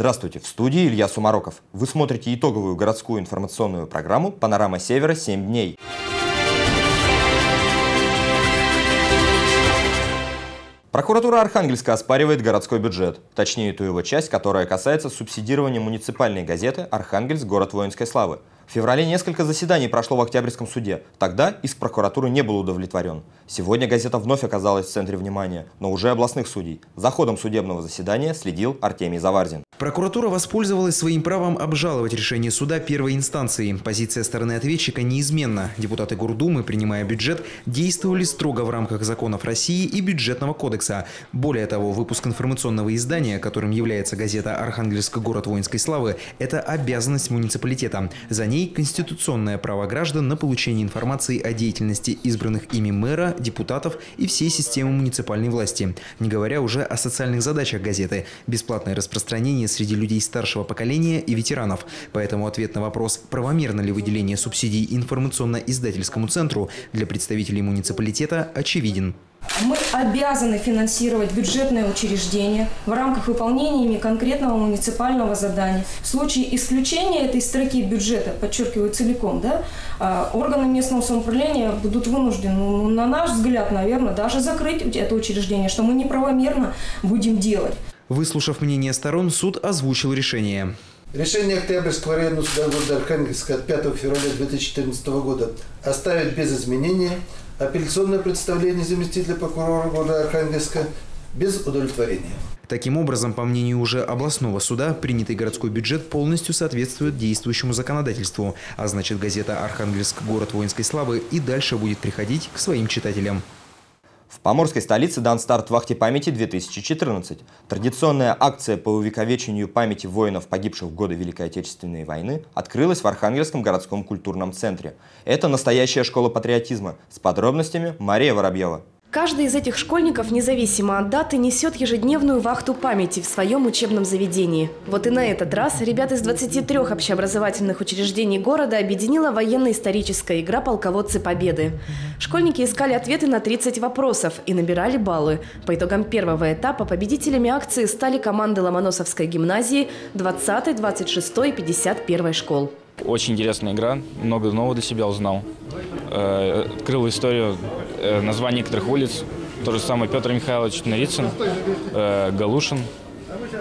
Здравствуйте, в студии Илья Сумароков. Вы смотрите итоговую городскую информационную программу «Панорама Севера. 7 дней». Прокуратура Архангельска оспаривает городской бюджет, точнее ту его часть, которая касается субсидирования муниципальной газеты «Архангельск. Город воинской славы». В феврале несколько заседаний прошло в Октябрьском суде. Тогда иск прокуратуры не был удовлетворен. Сегодня газета вновь оказалась в центре внимания, но уже областных судей. За ходом судебного заседания следил Артемий Заварзин. Прокуратура воспользовалась своим правом обжаловать решение суда первой инстанции. Позиция стороны ответчика неизменна. Депутаты Гурдумы, принимая бюджет, действовали строго в рамках законов России и бюджетного кодекса. Более того, выпуск информационного издания, которым является газета «Архангельск. Город воинской славы», это обязанность муниципалитета. За ней конституционное право граждан на получение информации о деятельности избранных ими мэра, депутатов и всей системы муниципальной власти. Не говоря уже о социальных задачах газеты – бесплатное распространение среди людей старшего поколения и ветеранов. Поэтому ответ на вопрос, правомерно ли выделение субсидий информационно-издательскому центру для представителей муниципалитета, очевиден. Мы обязаны финансировать бюджетное учреждение в рамках выполнения ими конкретного муниципального задания. В случае исключения этой строки бюджета, подчеркиваю целиком, да, а, органы местного самоуправления будут вынуждены, ну, на наш взгляд, наверное, даже закрыть это учреждение, что мы неправомерно будем делать. Выслушав мнение сторон, суд озвучил решение. Решение Октябрьского районного суда города Архангельска от 5 февраля 2014 года оставить без изменения – апелляционное представление заместителя прокурора города Архангельска без удовлетворения. Таким образом, по мнению уже областного суда, принятый городской бюджет полностью соответствует действующему законодательству, а значит газета «Архангельск. Город воинской славы» и дальше будет приходить к своим читателям. В поморской столице дан старт вахте памяти 2014. Традиционная акция по увековечению памяти воинов, погибших в годы Великой Отечественной войны, открылась в Архангельском городском культурном центре. Это настоящая школа патриотизма. С подробностями Мария Воробьева. Каждый из этих школьников, независимо от даты, несет ежедневную вахту памяти в своем учебном заведении. Вот и на этот раз ребят из 23 общеобразовательных учреждений города объединила военно-историческая игра «Полководцы Победы». Школьники искали ответы на 30 вопросов и набирали баллы. По итогам первого этапа победителями акции стали команды Ломоносовской гимназии 20, 26 и 51 школ. Очень интересная игра, много нового для себя узнал. Э, открыл историю э, названий некоторых улиц. То же самое Петр Михайлович Новицын, э, Галушин,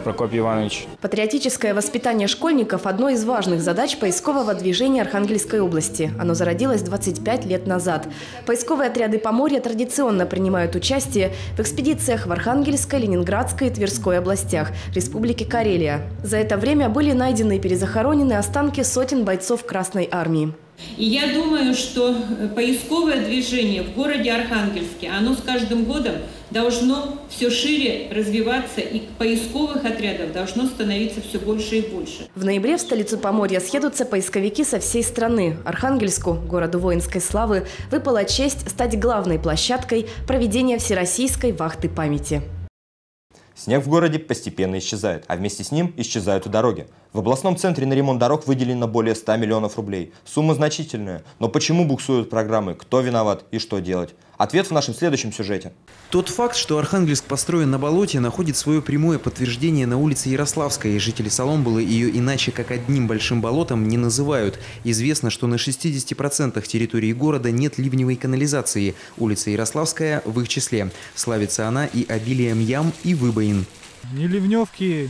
Прокопий Иванович. Патриотическое воспитание школьников – одно из важных задач поискового движения Архангельской области. Оно зародилось 25 лет назад. Поисковые отряды Поморья традиционно принимают участие в экспедициях в Архангельской, Ленинградской и Тверской областях Республики Карелия. За это время были найдены и перезахоронены останки сотен бойцов Красной Армии. И я думаю, что э, поисковое движение в городе Архангельске, оно с каждым годом должно все шире развиваться, и поисковых отрядов должно становиться все больше и больше. В ноябре в столицу Поморья съедутся поисковики со всей страны. Архангельску, городу воинской славы, выпала честь стать главной площадкой проведения всероссийской вахты памяти. Снег в городе постепенно исчезает, а вместе с ним исчезают и дороги. В областном центре на ремонт дорог выделено более 100 миллионов рублей. Сумма значительная. Но почему буксуют программы, кто виноват и что делать? Ответ в нашем следующем сюжете. Тот факт, что Архангельск построен на болоте, находит свое прямое подтверждение на улице Ярославская, и жители Соломбылы ее иначе как одним большим болотом не называют. Известно, что на 60% территории города нет ливневой канализации. Улица Ярославская в их числе. Славится она и обилием ям и выбоин. Ни ливневки,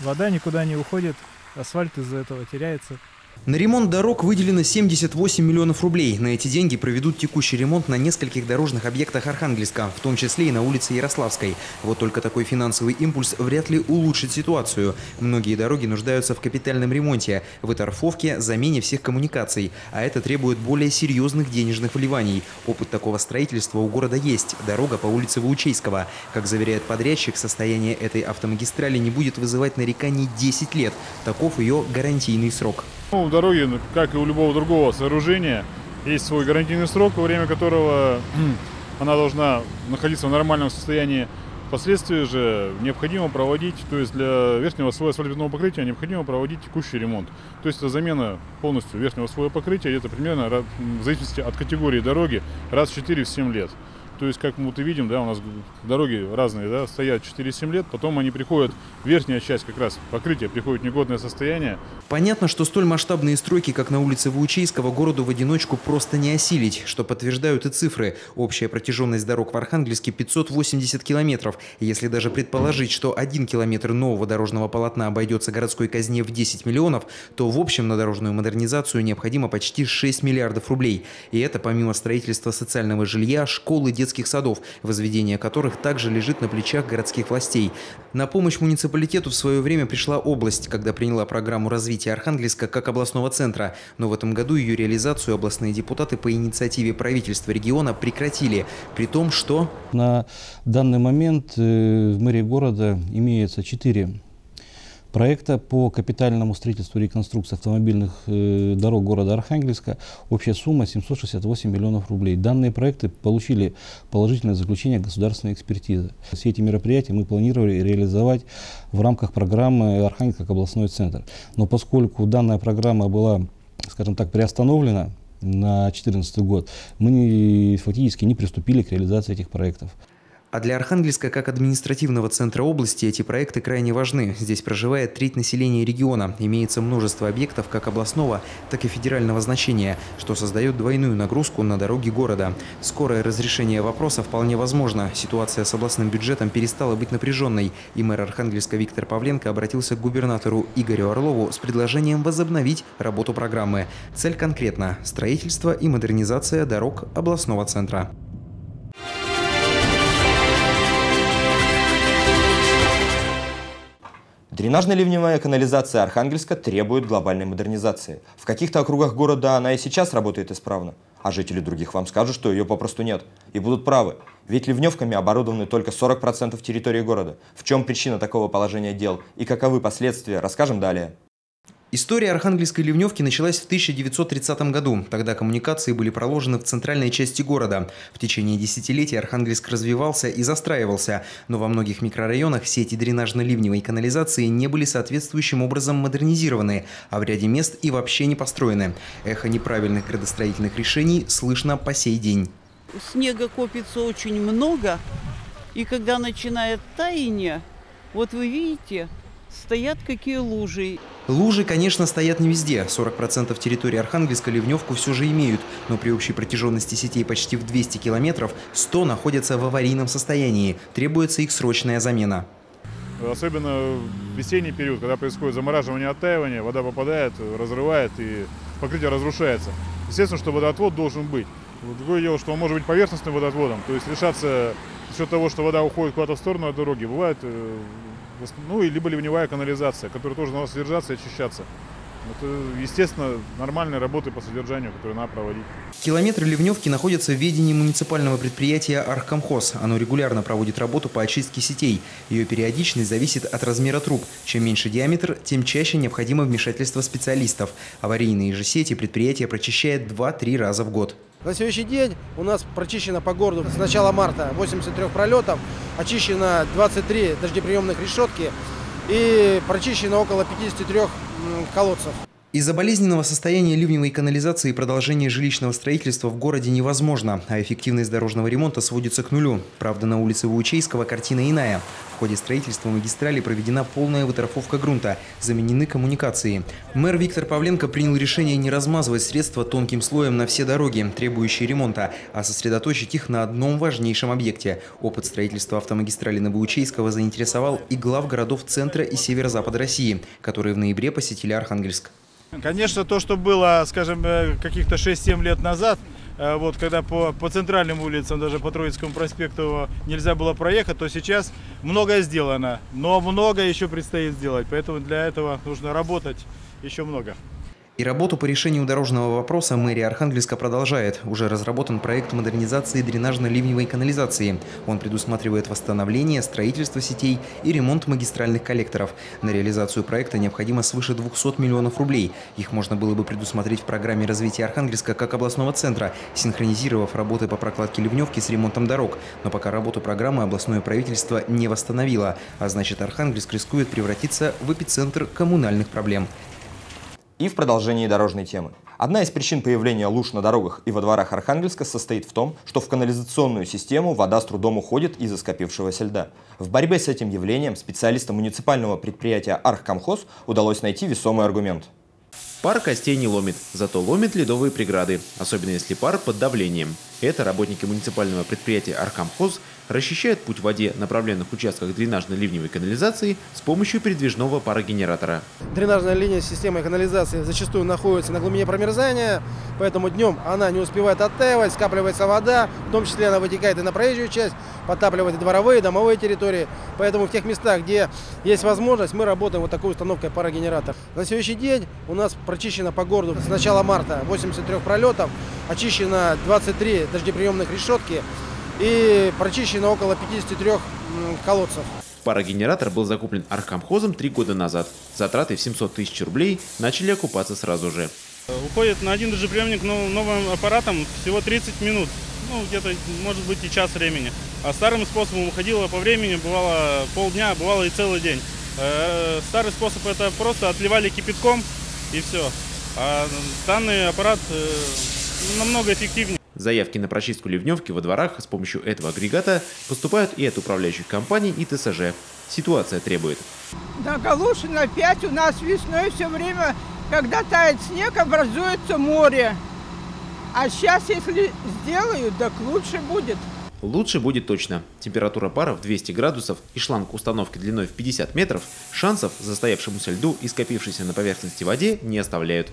вода никуда не уходит, асфальт из-за этого теряется. На ремонт дорог выделено 78 миллионов рублей. На эти деньги проведут текущий ремонт на нескольких дорожных объектах Архангельска, в том числе и на улице Ярославской. Вот только такой финансовый импульс вряд ли улучшит ситуацию. Многие дороги нуждаются в капитальном ремонте, выторфовке, замене всех коммуникаций. А это требует более серьезных денежных вливаний. Опыт такого строительства у города есть. Дорога по улице Ваучейского. Как заверяет подрядчик, состояние этой автомагистрали не будет вызывать нареканий 10 лет. Таков ее гарантийный срок. Ну, у дороги, как и у любого другого сооружения, есть свой гарантийный срок, во время которого она должна находиться в нормальном состоянии. Впоследствии же необходимо проводить, то есть для верхнего слоя асфальтного покрытия необходимо проводить текущий ремонт. То есть это замена полностью верхнего слоя покрытия, это примерно в зависимости от категории дороги раз в 4-7 лет. То есть, как мы вот и видим, да, у нас дороги разные, да, стоят 4-7 лет, потом они приходят, верхняя часть как раз покрытия приходит в негодное состояние. Понятно, что столь масштабные стройки, как на улице Ваучейского, городу в одиночку просто не осилить, что подтверждают и цифры. Общая протяженность дорог в Архангельске 580 километров. Если даже предположить, что один километр нового дорожного полотна обойдется городской казне в 10 миллионов, то в общем на дорожную модернизацию необходимо почти 6 миллиардов рублей. И это помимо строительства социального жилья, школы, детских детских садов, возведение которых также лежит на плечах городских властей. На помощь муниципалитету в свое время пришла область, когда приняла программу развития Архангельска как областного центра. Но в этом году ее реализацию областные депутаты по инициативе правительства региона прекратили. При том, что... На данный момент э, в мэрии города имеется четыре проекта по капитальному строительству и реконструкции автомобильных э, дорог города Архангельска. Общая сумма 768 миллионов рублей. Данные проекты получили положительное заключение государственной экспертизы. Все эти мероприятия мы планировали реализовать в рамках программы Архангельск как областной центр. Но поскольку данная программа была, скажем так, приостановлена на 2014 год, мы фактически не приступили к реализации этих проектов. А для Архангельска, как административного центра области, эти проекты крайне важны. Здесь проживает треть населения региона. Имеется множество объектов как областного, так и федерального значения, что создает двойную нагрузку на дороги города. Скорое разрешение вопроса вполне возможно. Ситуация с областным бюджетом перестала быть напряженной, и мэр Архангельска Виктор Павленко обратился к губернатору Игорю Орлову с предложением возобновить работу программы. Цель конкретна – строительство и модернизация дорог областного центра. Дренажно-ливневая канализация Архангельска требует глобальной модернизации. В каких-то округах города она и сейчас работает исправно, а жители других вам скажут, что ее попросту нет. И будут правы. Ведь ливневками оборудованы только 40% территории города. В чем причина такого положения дел и каковы последствия, расскажем далее. История Архангельской ливневки началась в 1930 году. Тогда коммуникации были проложены в центральной части города. В течение десятилетий Архангельск развивался и застраивался, но во многих микрорайонах сети дренажно-ливневой канализации не были соответствующим образом модернизированы, а в ряде мест и вообще не построены. Эхо неправильных градостроительных решений слышно по сей день. Снега копится очень много, и когда начинает таяние, вот вы видите, стоят какие лужи. Лужи, конечно, стоят не везде. 40% территории Архангельска ливневку все же имеют, но при общей протяженности сетей почти в 200 километров 100 находятся в аварийном состоянии. Требуется их срочная замена. Особенно в весенний период, когда происходит замораживание, оттаивание, вода попадает, разрывает и покрытие разрушается. Естественно, что водоотвод должен быть. Другое дело, что он может быть поверхностным водоотводом, то есть лишаться за счет того, что вода уходит куда-то в сторону от дороги, бывает э, ну, и либо ливневая канализация, которая тоже надо содержаться и очищаться. Это, естественно, нормальные работы по содержанию, которые надо проводить. Километры ливневки находятся в ведении муниципального предприятия «Архкомхоз». Оно регулярно проводит работу по очистке сетей. Ее периодичность зависит от размера труб. Чем меньше диаметр, тем чаще необходимо вмешательство специалистов. Аварийные же сети предприятие прочищает 2-3 раза в год. На сегодняшний день у нас прочищено по городу с начала марта 83 пролетов, очищено 23 дождеприемных решетки и прочищено около 53 колодцев. Из-за болезненного состояния ливневой канализации продолжение жилищного строительства в городе невозможно, а эффективность дорожного ремонта сводится к нулю. Правда, на улице Ваучейского картина иная. В ходе строительства магистрали проведена полная выторфовка грунта, заменены коммуникации. Мэр Виктор Павленко принял решение не размазывать средства тонким слоем на все дороги, требующие ремонта, а сосредоточить их на одном важнейшем объекте. Опыт строительства автомагистрали Новоучейского заинтересовал и глав городов центра и северо-запада России, которые в ноябре посетили Архангельск. Конечно, то, что было, скажем, э, каких-то 6-7 лет назад, вот, когда по, по центральным улицам, даже по Троицкому проспекту нельзя было проехать, то сейчас многое сделано, но много еще предстоит сделать, поэтому для этого нужно работать еще много. И работу по решению дорожного вопроса мэрия Архангельска продолжает. Уже разработан проект модернизации дренажно-ливневой канализации. Он предусматривает восстановление, строительство сетей и ремонт магистральных коллекторов. На реализацию проекта необходимо свыше 200 миллионов рублей. Их можно было бы предусмотреть в программе развития Архангельска как областного центра, синхронизировав работы по прокладке ливневки с ремонтом дорог. Но пока работу программы областное правительство не восстановило, а значит Архангельск рискует превратиться в эпицентр коммунальных проблем. И в продолжении дорожной темы. Одна из причин появления луж на дорогах и во дворах Архангельска состоит в том, что в канализационную систему вода с трудом уходит из-за скопившегося льда. В борьбе с этим явлением специалистам муниципального предприятия «Архкомхоз» удалось найти весомый аргумент. Пар костей не ломит, зато ломит ледовые преграды, особенно если пар под давлением. Это работники муниципального предприятия «Аркамхоз» расчищают путь в воде на проблемных участках дренажно-ливневой канализации с помощью передвижного парогенератора. Дренажная линия системы канализации зачастую находится на глубине промерзания, поэтому днем она не успевает оттаивать, скапливается вода, в том числе она вытекает и на проезжую часть, подтапливает и дворовые, и домовые территории. Поэтому в тех местах, где есть возможность, мы работаем вот такой установкой парогенератор. На сегодняшний день у нас прочищено по городу с начала марта 83 пролетов, очищено 23 дождеприемных решетки и прочищено около 53 колодцев. Парогенератор был закуплен Архамхозом три года назад. Затраты в 700 тысяч рублей начали окупаться сразу же. Уходит на один дождеприемник новым аппаратом всего 30 минут. Ну, где-то, может быть, и час времени. А старым способом уходило по времени, бывало полдня, бывало и целый день. Э, старый способ это просто отливали кипятком и все. А данный аппарат э, намного эффективнее. Заявки на прочистку ливневки во дворах с помощью этого агрегата поступают и от управляющих компаний, и ТСЖ. Ситуация требует. На Галушина 5 у нас весной все время, когда тает снег, образуется море. А сейчас, если сделают, так лучше будет. Лучше будет точно. Температура пара в 200 градусов и шланг установки длиной в 50 метров шансов застоявшемуся льду и скопившейся на поверхности воде не оставляют.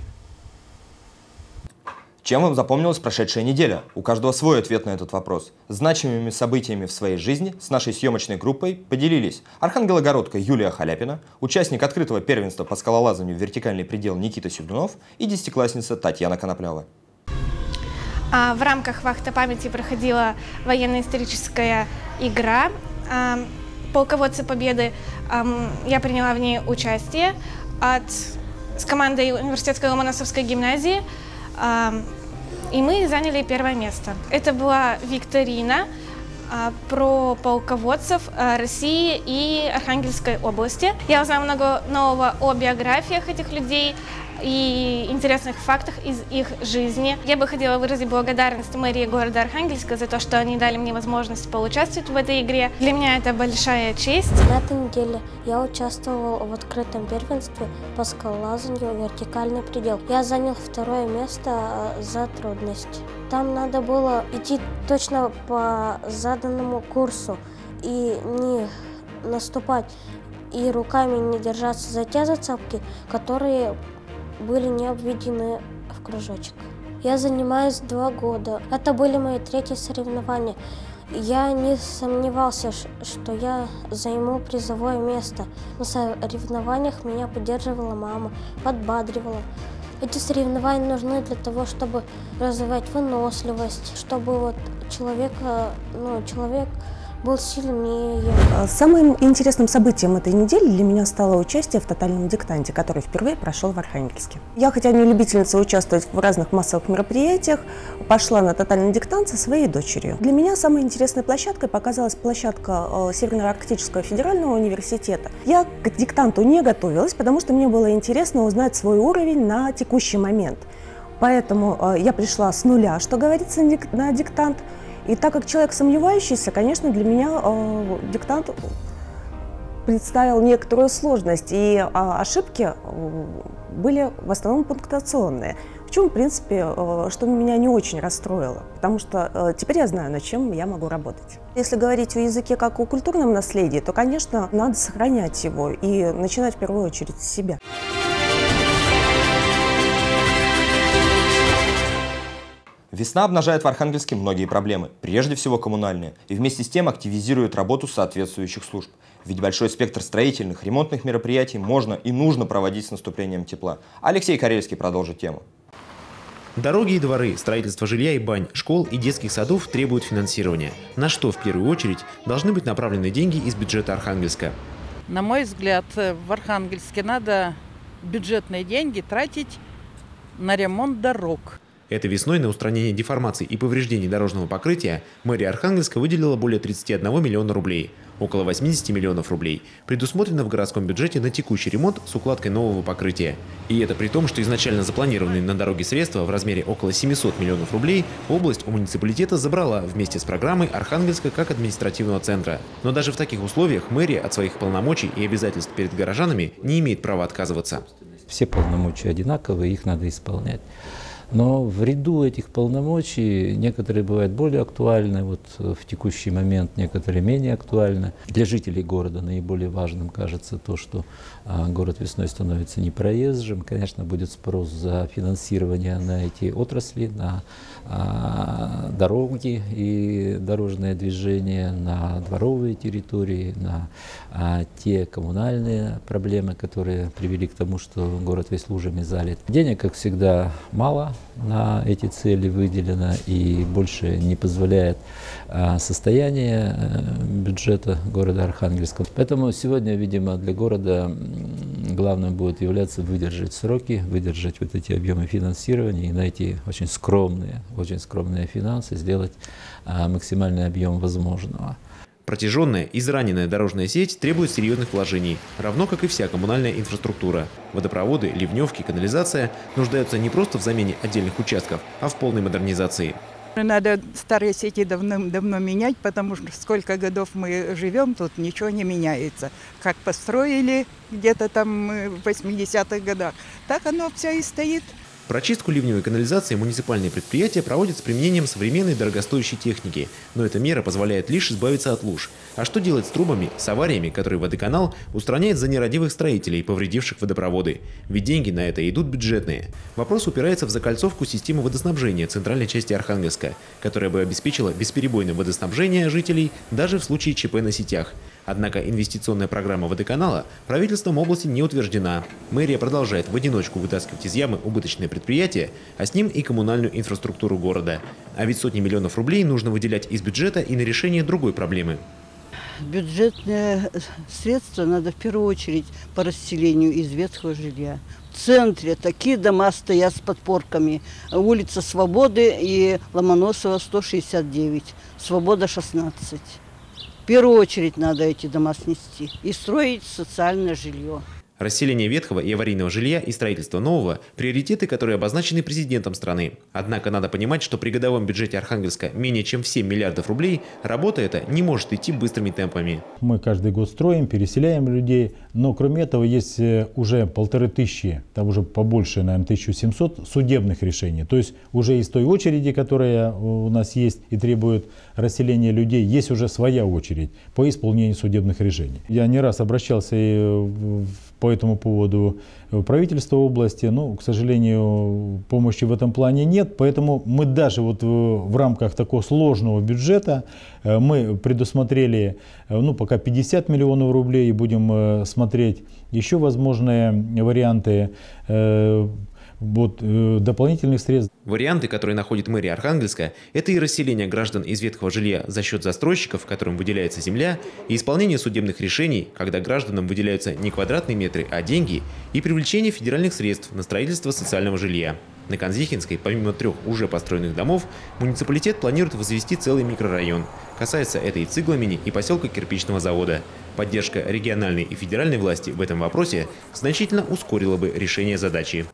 Чем вам запомнилась прошедшая неделя? У каждого свой ответ на этот вопрос. Значимыми событиями в своей жизни с нашей съемочной группой поделились архангелогородка Юлия Халяпина, участник открытого первенства по скалолазанию в вертикальный предел Никита Сюдунов и десятиклассница Татьяна Коноплева. А, в рамках «Вахта памяти» проходила военно-историческая игра «Полководцы Победы». Я приняла в ней участие от, с командой Университетской Ломоносовской гимназии – и мы заняли первое место. Это была викторина а, про полководцев а, России и Архангельской области. Я узнала много нового о биографиях этих людей, и интересных фактах из их жизни. Я бы хотела выразить благодарность мэрии города Архангельска за то, что они дали мне возможность поучаствовать в этой игре. Для меня это большая честь. На этой неделе я участвовал в открытом первенстве по скалолазанию «Вертикальный предел». Я занял второе место э, за трудность. Там надо было идти точно по заданному курсу и не наступать и руками не держаться за те зацепки, которые были не обведены в кружочек. Я занимаюсь два года. Это были мои третьи соревнования. Я не сомневался, что я займу призовое место. На соревнованиях меня поддерживала мама, подбадривала. Эти соревнования нужны для того, чтобы развивать выносливость, чтобы вот человека, ну, человек был сильнее. А, самым интересным событием этой недели для меня стало участие в тотальном диктанте, который впервые прошел в Архангельске. Я, хотя не любительница участвовать в разных массовых мероприятиях, пошла на тотальный диктант со своей дочерью. Для меня самой интересной площадкой показалась площадка э, Северно-Арктического федерального университета. Я к диктанту не готовилась, потому что мне было интересно узнать свой уровень на текущий момент. Поэтому э, я пришла с нуля, что говорится, на диктант – и так как человек сомневающийся, конечно, для меня э, диктант представил некоторую сложность, и э, ошибки э, были в основном пунктуационные. В чем, в принципе, э, что меня не очень расстроило, потому что э, теперь я знаю, над чем я могу работать. Если говорить о языке как о культурном наследии, то, конечно, надо сохранять его и начинать в первую очередь с себя. Весна обнажает в Архангельске многие проблемы, прежде всего коммунальные, и вместе с тем активизирует работу соответствующих служб. Ведь большой спектр строительных, ремонтных мероприятий можно и нужно проводить с наступлением тепла. Алексей Карельский продолжит тему. Дороги и дворы, строительство жилья и бань, школ и детских садов требуют финансирования. На что в первую очередь должны быть направлены деньги из бюджета Архангельска? На мой взгляд, в Архангельске надо бюджетные деньги тратить на ремонт дорог. Этой весной на устранение деформаций и повреждений дорожного покрытия мэрия Архангельска выделила более 31 миллиона рублей. около 80 миллионов рублей, предусмотрено в городском бюджете на текущий ремонт с укладкой нового покрытия. И это при том, что изначально запланированные на дороге средства в размере около 700 миллионов рублей область у муниципалитета забрала вместе с программой Архангельска как административного центра. Но даже в таких условиях мэрия от своих полномочий и обязательств перед горожанами не имеет права отказываться. Все полномочия одинаковые, их надо исполнять. Но в ряду этих полномочий некоторые бывают более актуальны вот в текущий момент, некоторые менее актуальны. Для жителей города наиболее важным кажется то, что а, город весной становится непроезжим. Конечно, будет спрос за финансирование на эти отрасли, на дороги и дорожное движение, на дворовые территории, на а, те коммунальные проблемы, которые привели к тому, что город весь лужами залит. Денег, как всегда, мало, на эти цели выделено и больше не позволяет а, состояние э, бюджета города Архангельска. Поэтому сегодня, видимо, для города главным будет являться выдержать сроки, выдержать вот эти объемы финансирования и на эти очень скромные, очень скромные финансы сделать а, максимальный объем возможного. Протяженная, израненная дорожная сеть требует серьезных вложений, равно как и вся коммунальная инфраструктура. Водопроводы, ливневки, канализация нуждаются не просто в замене отдельных участков, а в полной модернизации. Надо старые сети давно-давно менять, потому что сколько годов мы живем, тут ничего не меняется. Как построили где-то там в 80-х годах, так оно все и стоит. Прочистку ливневой канализации муниципальные предприятия проводят с применением современной дорогостоящей техники, но эта мера позволяет лишь избавиться от луж. А что делать с трубами, с авариями, которые водоканал устраняет за нерадивых строителей, повредивших водопроводы? Ведь деньги на это идут бюджетные. Вопрос упирается в закольцовку системы водоснабжения центральной части Архангельска, которая бы обеспечила бесперебойное водоснабжение жителей даже в случае ЧП на сетях. Однако инвестиционная программа водоканала правительством области не утверждена. Мэрия продолжает в одиночку вытаскивать из ямы убыточные предприятия, а с ним и коммунальную инфраструктуру города. А ведь сотни миллионов рублей нужно выделять из бюджета и на решение другой проблемы. Бюджетные средства надо в первую очередь по расселению из ветхого жилья. В центре такие дома стоят с подпорками. Улица Свободы и Ломоносова 169, Свобода 16. В первую очередь надо эти дома снести и строить социальное жилье. Расселение ветхого и аварийного жилья и строительство нового – приоритеты, которые обозначены президентом страны. Однако надо понимать, что при годовом бюджете Архангельска менее чем в 7 миллиардов рублей работа эта не может идти быстрыми темпами. Мы каждый год строим, переселяем людей, но кроме этого есть э, уже полторы тысячи, там уже побольше, наверное, 1700 судебных решений. То есть уже из той очереди, которая у нас есть и требует расселения людей, есть уже своя очередь по исполнению судебных решений. Я не раз обращался и в по этому поводу правительства области. Но, к сожалению, помощи в этом плане нет. Поэтому мы даже вот в, в рамках такого сложного бюджета э, мы предусмотрели э, ну, пока 50 миллионов рублей и будем э, смотреть еще возможные варианты вот, э, дополнительных средств. Варианты, которые находит мэрия Архангельска, это и расселение граждан из ветхого жилья за счет застройщиков, которым выделяется земля, и исполнение судебных решений, когда гражданам выделяются не квадратные метры, а деньги, и привлечение федеральных средств на строительство социального жилья. На Конзихинской, помимо трех уже построенных домов, муниципалитет планирует возвести целый микрорайон. Касается это и Цигломени, и поселка кирпичного завода. Поддержка региональной и федеральной власти в этом вопросе значительно ускорила бы решение задачи.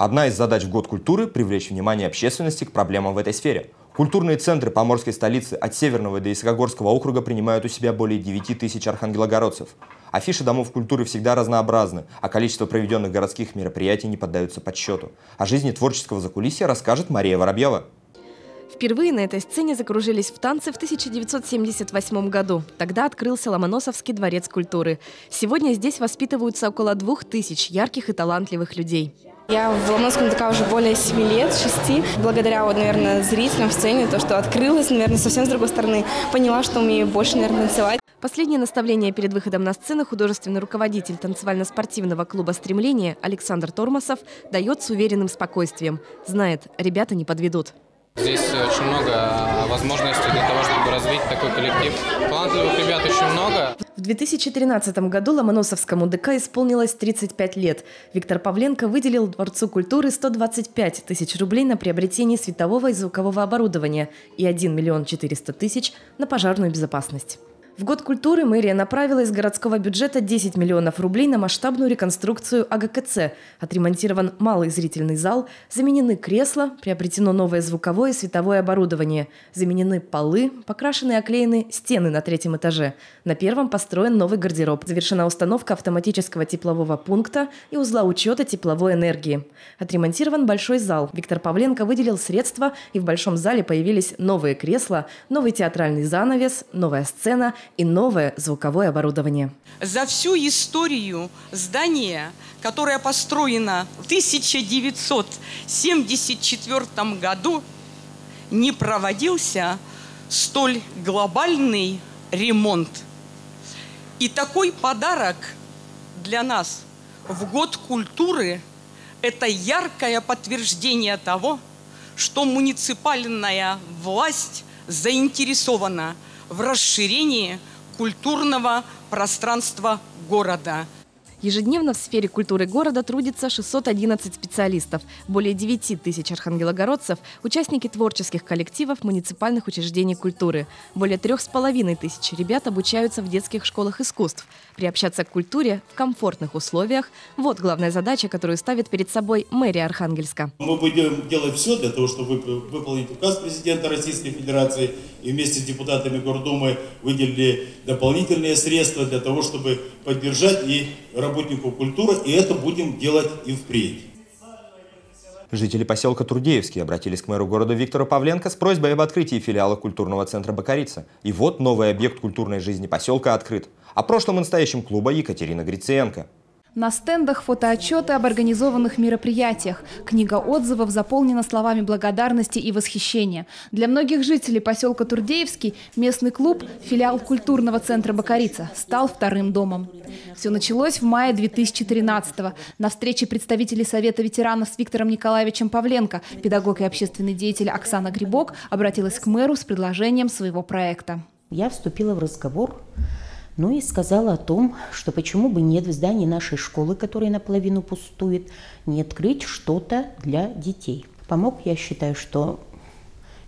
Одна из задач в год культуры – привлечь внимание общественности к проблемам в этой сфере. Культурные центры поморской столицы от Северного до Исогорского округа принимают у себя более 9 тысяч архангелогородцев. Афиши домов культуры всегда разнообразны, а количество проведенных городских мероприятий не поддаются подсчету. О жизни творческого закулисья расскажет Мария Воробьева. Впервые на этой сцене закружились в танце в 1978 году. Тогда открылся Ломоносовский дворец культуры. Сегодня здесь воспитываются около двух тысяч ярких и талантливых людей. Я в Ломоносском ДК уже более 7 лет, 6. Благодаря, вот, наверное, зрителям в сцене, то, что открылась, наверное, совсем с другой стороны, поняла, что умею больше, наверное, танцевать. Последнее наставление перед выходом на сцену художественный руководитель танцевально-спортивного клуба «Стремление» Александр Тормосов дает с уверенным спокойствием. Знает, ребята не подведут. Здесь очень много возможностей для того, чтобы развить такой коллектив. Талантливых ребят очень много. В 2013 году Ломоносовскому ДК исполнилось 35 лет. Виктор Павленко выделил Дворцу культуры 125 тысяч рублей на приобретение светового и звукового оборудования и 1 миллион 400 тысяч на пожарную безопасность. В год культуры мэрия направила из городского бюджета 10 миллионов рублей на масштабную реконструкцию АГКЦ. Отремонтирован малый зрительный зал, заменены кресла, приобретено новое звуковое и световое оборудование, заменены полы, покрашены и оклеены стены на третьем этаже. На первом построен новый гардероб. Завершена установка автоматического теплового пункта и узла учета тепловой энергии. Отремонтирован большой зал. Виктор Павленко выделил средства, и в большом зале появились новые кресла, новый театральный занавес, новая сцена – и новое звуковое оборудование. За всю историю здания, которое построено в 1974 году, не проводился столь глобальный ремонт. И такой подарок для нас в год культуры – это яркое подтверждение того, что муниципальная власть заинтересована – в расширении культурного пространства города. Ежедневно в сфере культуры города трудится 611 специалистов, более 9 тысяч архангелогородцев, участники творческих коллективов муниципальных учреждений культуры. Более трех с половиной тысяч ребят обучаются в детских школах искусств. Приобщаться к культуре в комфортных условиях – вот главная задача, которую ставит перед собой мэрия Архангельска. Мы будем делать все для того, чтобы выполнить указ президента Российской Федерации и вместе с депутатами Гордумы выделили дополнительные средства для того, чтобы поддержать и работников культуры, и это будем делать и впредь. Жители поселка Трудеевский обратились к мэру города Виктору Павленко с просьбой об открытии филиала культурного центра «Бакарица». И вот новый объект культурной жизни поселка открыт. О прошлом и настоящем клуба Екатерина Грициенко. На стендах фотоотчеты об организованных мероприятиях. Книга отзывов заполнена словами благодарности и восхищения. Для многих жителей поселка Турдеевский местный клуб, филиал культурного центра «Бакарица», стал вторым домом. Все началось в мае 2013-го. На встрече представителей Совета ветеранов с Виктором Николаевичем Павленко педагог и общественный деятель Оксана Грибок обратилась к мэру с предложением своего проекта. Я вступила в разговор ну и сказала о том, что почему бы нет в здании нашей школы, которая наполовину пустует, не открыть что-то для детей. Помог, я считаю, что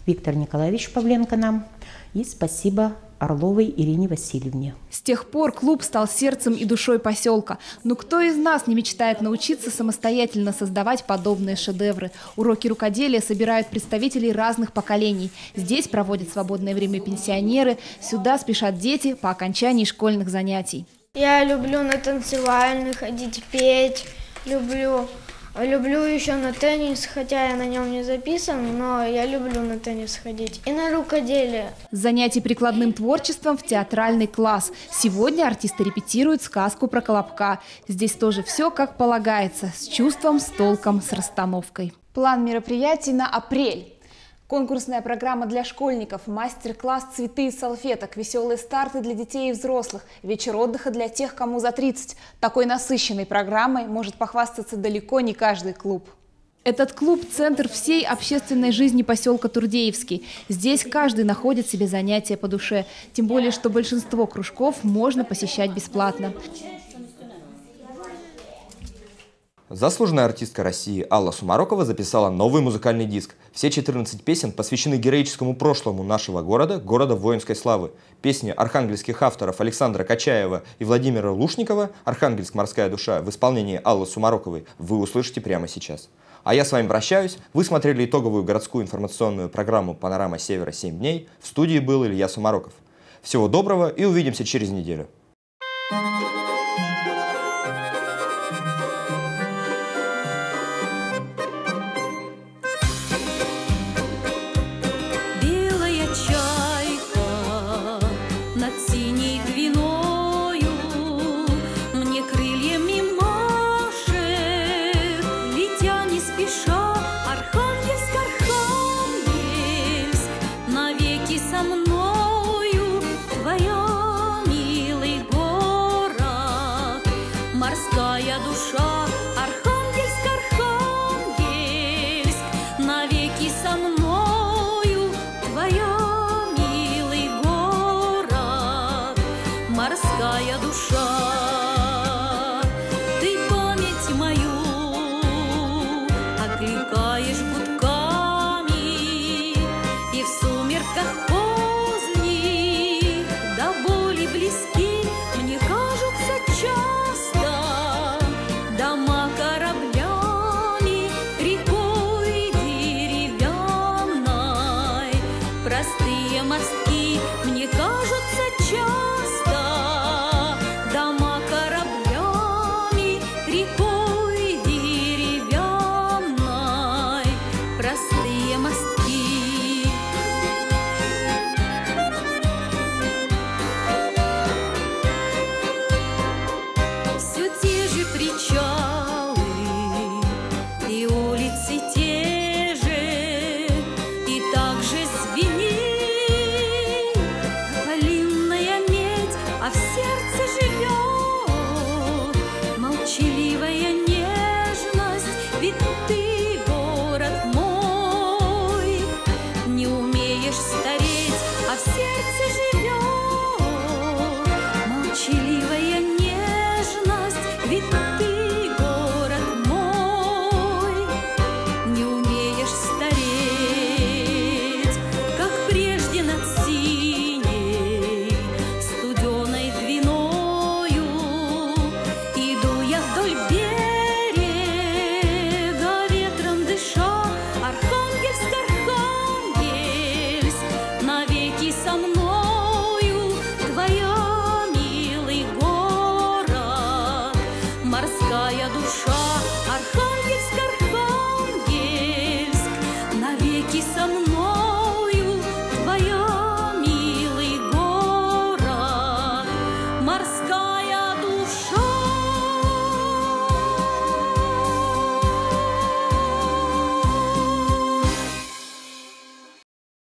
Виктор Николаевич Павленко нам. И спасибо Орловой Ирине Васильевне. С тех пор клуб стал сердцем и душой поселка. Но кто из нас не мечтает научиться самостоятельно создавать подобные шедевры? Уроки рукоделия собирают представителей разных поколений. Здесь проводят свободное время пенсионеры, сюда спешат дети по окончании школьных занятий. Я люблю на танцевальный ходить, петь, люблю Люблю еще на теннис, хотя я на нем не записан, но я люблю на теннис ходить. И на рукоделие. Занятий прикладным творчеством в театральный класс. Сегодня артисты репетируют сказку про Колобка. Здесь тоже все как полагается, с чувством, с толком, с расстановкой. План мероприятий на апрель. Конкурсная программа для школьников, мастер-класс «Цветы из салфеток», веселые старты для детей и взрослых, вечер отдыха для тех, кому за 30. Такой насыщенной программой может похвастаться далеко не каждый клуб. Этот клуб – центр всей общественной жизни поселка Турдеевский. Здесь каждый находит себе занятия по душе. Тем более, что большинство кружков можно посещать бесплатно. Заслуженная артистка России Алла Сумарокова записала новый музыкальный диск. Все 14 песен посвящены героическому прошлому нашего города, города воинской славы. Песни архангельских авторов Александра Качаева и Владимира Лушникова «Архангельск. Морская душа» в исполнении Аллы Сумароковой вы услышите прямо сейчас. А я с вами прощаюсь. Вы смотрели итоговую городскую информационную программу «Панорама Севера 7 дней». В студии был Илья Сумароков. Всего доброго и увидимся через неделю.